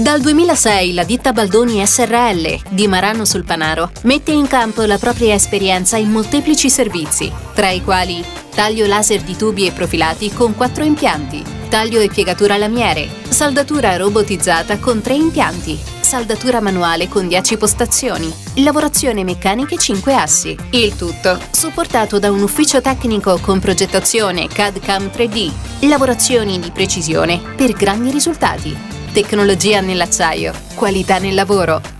Dal 2006 la ditta Baldoni SRL di Marano sul Panaro mette in campo la propria esperienza in molteplici servizi, tra i quali taglio laser di tubi e profilati con 4 impianti, taglio e piegatura lamiere, saldatura robotizzata con 3 impianti, saldatura manuale con 10 postazioni, lavorazione meccanica 5 assi. Il tutto supportato da un ufficio tecnico con progettazione CAD-CAM 3D, lavorazioni di precisione per grandi risultati. Tecnologia nell'acciaio, qualità nel lavoro.